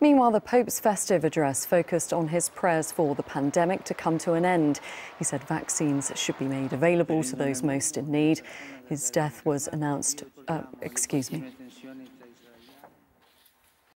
Meanwhile, the Pope's festive address focused on his prayers for the pandemic to come to an end. He said vaccines should be made available to those most in need. His death was announced, uh, excuse me.